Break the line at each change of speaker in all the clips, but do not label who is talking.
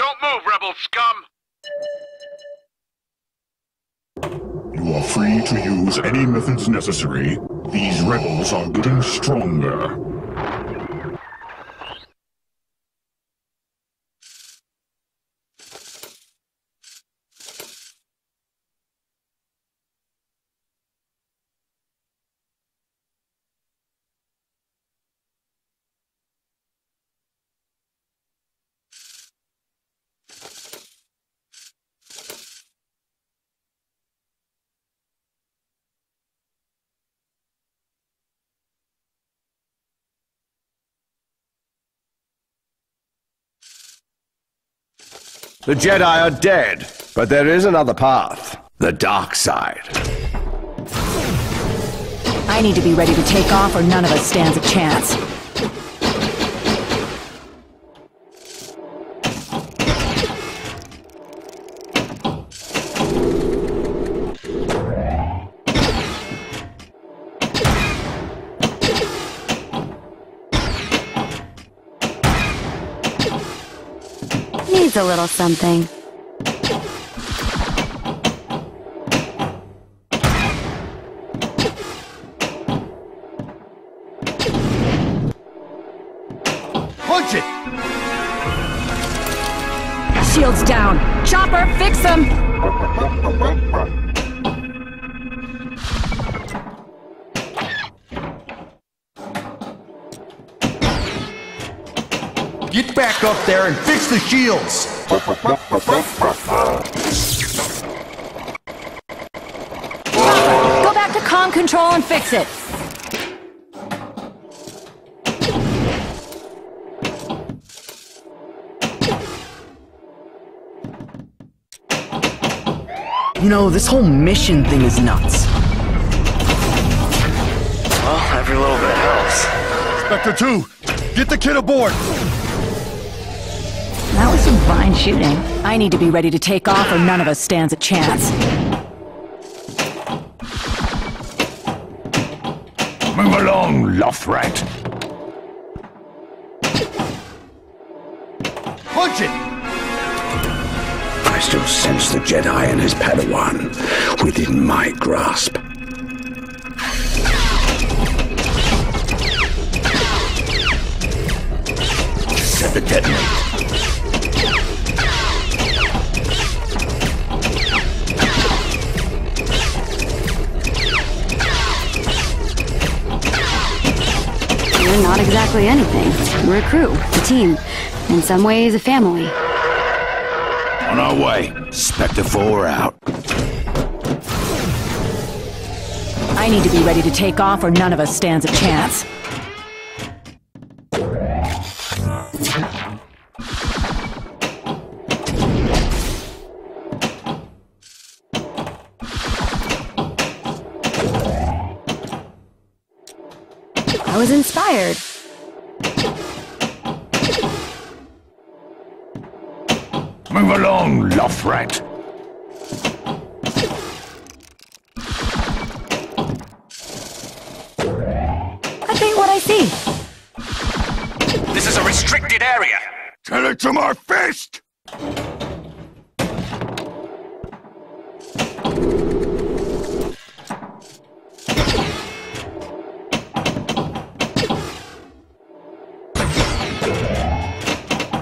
Don't move, rebel scum!
You are free to use any methods necessary. These rebels are getting stronger.
The Jedi are dead, but there is another path. The dark side.
I need to be ready to take off or none of us stands a chance.
Needs a little something.
Punch it!
Shields down. Chopper, fix them!
Get back up there and fix the shields!
Go back to comm control and fix it.
You know, this whole mission thing is nuts.
Well, every little bit helps.
Spectre 2, get the kid aboard!
That was some fine shooting. I need to be ready to take off or none of us stands a chance.
Move along, Lothrat.
Punch it!
I still sense the Jedi and his Padawan within my grasp. Set the detonate.
We're not exactly anything. We're a crew, a team, in some ways a family.
On our way. Spectre 4 out.
I need to be ready to take off or none of us stands a chance.
I was inspired.
Move along, Lothrat.
I think what I see.
This is a restricted area!
Tell it to my fist!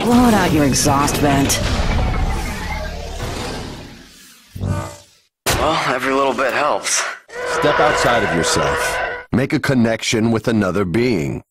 Blow it out your exhaust vent.
Well, every little bit helps.
Step outside of yourself. Make a connection with another being.